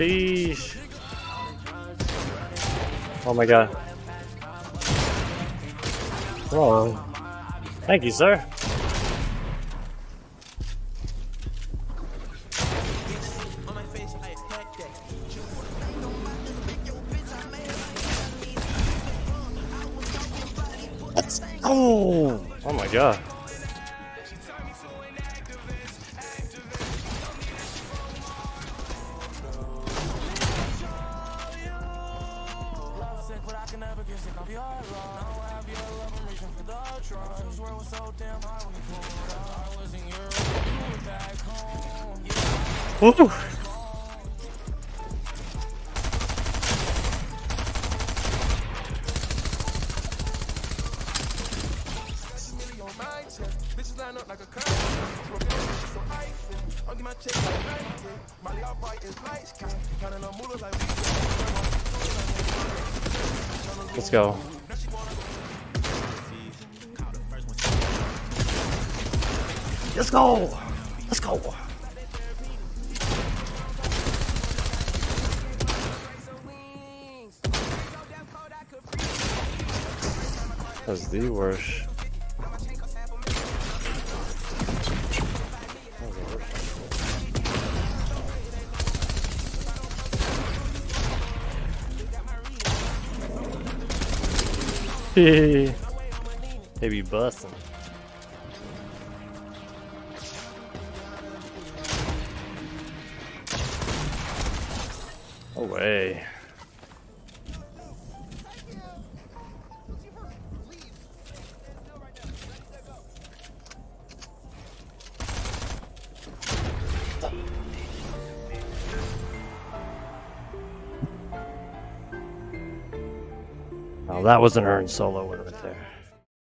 Tish. Oh my god. Wrong. Thank you, sir. Oh! Oh my god. sick, but I can never get sick. I'll be. Now I have your love, I'm reaching for the truck. This world was so damn hard when you pulled up. I was in Europe, you were back home. Yeah. Ooh. Like a curve. So I think I'll get my check like 90. Molly, I'll bite his lights. Counting on moolah like we Let's go. Let's go! Let's go! That's the worst. they be busting. Away. Oh, that was an earned solo win right there.